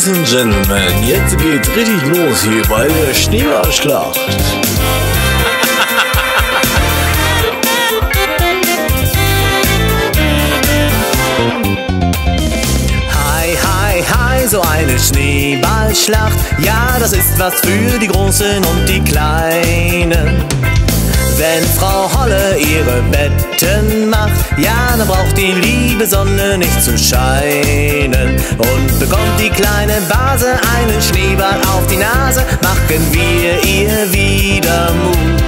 Ladies and Gentlemen, jetzt geht's richtig los hier bei der Schneeballschlacht. Hi, hi, hi, so eine Schneeballschlacht. Ja, das ist was für die Großen und die Kleinen. Wenn Frau Holle ihre Betten macht, ja, dann braucht die liebe Sonne nicht zu scheinen. Und bekommt die kleine Base einen Schneeball auf die Nase, machen wir ihr wieder Mut.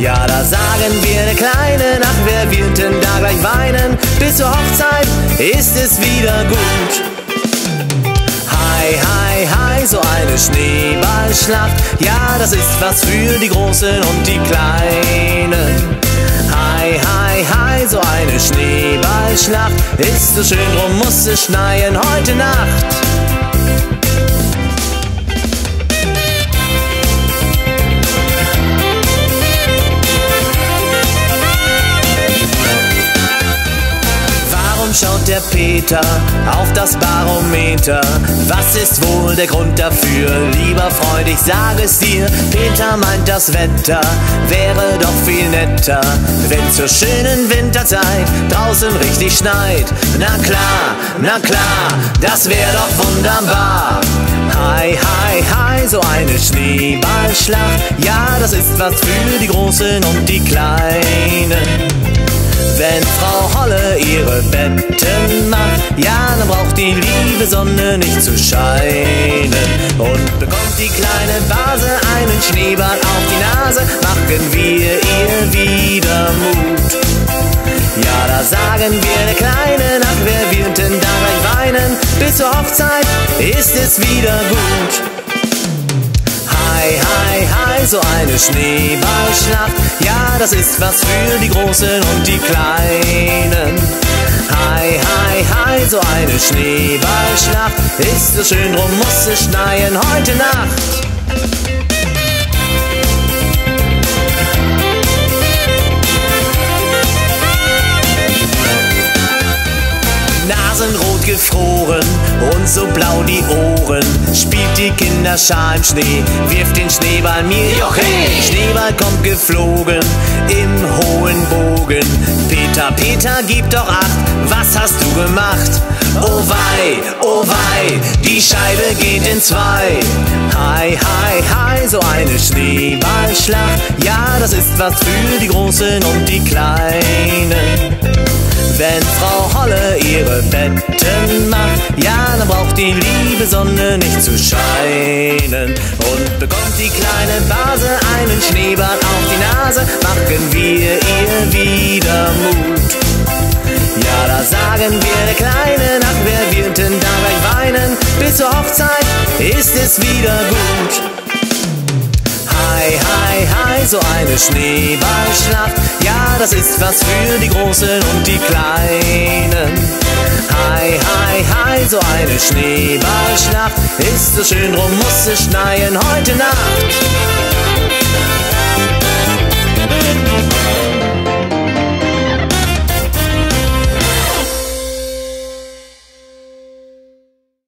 Ja, da sagen wir der Kleine, ach, wer wird denn da gleich weinen? Bis zur Hochzeit ist es wieder gut. Eine Schneeballschlacht. Ja, das ist was für die Großen und die Kleinen. Hi, hi, hi, so eine Schneeballschlacht. Ist so schön, drum muss es schneien heute Nacht. Schaut der Peter auf das Barometer? Was ist wohl der Grund dafür? Lieber Freund, ich sage es dir, Peter meint das Wetter wäre doch viel netter, wenn zur schönen Winterzeit draußen richtig schneit. Na klar, na klar, das wäre doch wunderbar. Hi, hi, hi, so eine Schneeballschlacht. Ja, das ist was für die Großen und die Kleinen. Wenn Frau Holle ihre Betten macht, ja, dann braucht die liebe Sonne nicht zu scheinen. Und bekommt die kleine Base einen Schneeball auf die Nase, machen wir ihr wieder Mut. Ja, da sagen wir der Kleine, ach, wer wird denn da gleich weinen? Bis zur Hochzeit ist es wieder gut. Hi, hi, hi, so eine Schneeballschlacht. Ja, das ist was für die Großen und die Kleinen. Hi, hi, hi, so eine Schneeballschlacht. Ist so schön, drum muss es schneien heute Nacht. Nasenrot gefroren und so blau die Ohren. Spielt die Kinderschar im Schnee, wirft den Schneeball mir, joche! Schneeball kommt geflogen im hohen Bogen. Peter, Peter, gib doch acht, was hast du gemacht? Oh wei, oh wei, die Scheibe geht in zwei. Hi, hi, hi, so eine Schneeballschlacht. Ja, das ist was für die Großen und die Kleinen. Wenn Frau ihre Betten macht, ja, dann braucht die liebe Sonne nicht zu scheinen. Und bekommt die kleine Base einen Schneeball auf die Nase, machen wir ihr wieder Mut. Ja, da sagen wir der Kleine, ach, wer wird denn da gleich weinen? Bis zur Hochzeit ist es wieder gut. Hi, hi, hi, so eine Schneeballschlacht. Ja, das ist was für die Großen und die Kleinen. Hi, hi, hi, so eine Schneeballschlacht. Ist so schön, drum muss es schneien heute Nacht.